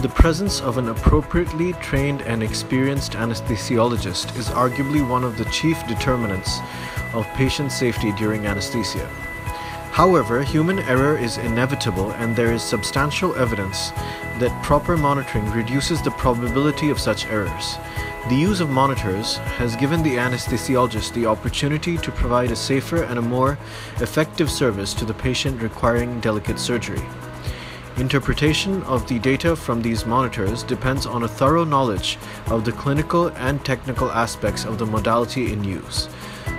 The presence of an appropriately trained and experienced anesthesiologist is arguably one of the chief determinants of patient safety during anesthesia. However, human error is inevitable and there is substantial evidence that proper monitoring reduces the probability of such errors. The use of monitors has given the anesthesiologist the opportunity to provide a safer and a more effective service to the patient requiring delicate surgery. Interpretation of the data from these monitors depends on a thorough knowledge of the clinical and technical aspects of the modality in use.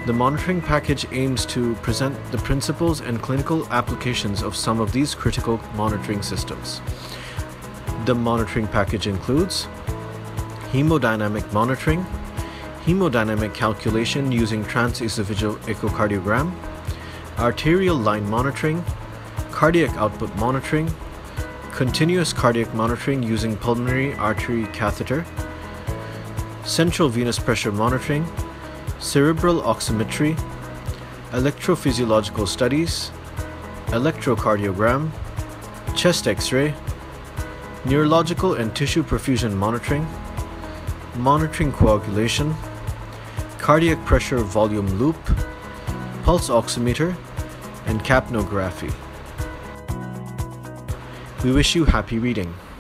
The monitoring package aims to present the principles and clinical applications of some of these critical monitoring systems. The monitoring package includes hemodynamic monitoring, hemodynamic calculation using transesophageal echocardiogram, arterial line monitoring, cardiac output monitoring, continuous cardiac monitoring using pulmonary artery catheter, central venous pressure monitoring, cerebral oximetry, electrophysiological studies, electrocardiogram, chest x-ray, neurological and tissue perfusion monitoring, monitoring coagulation, cardiac pressure volume loop, pulse oximeter, and capnography. We wish you happy reading.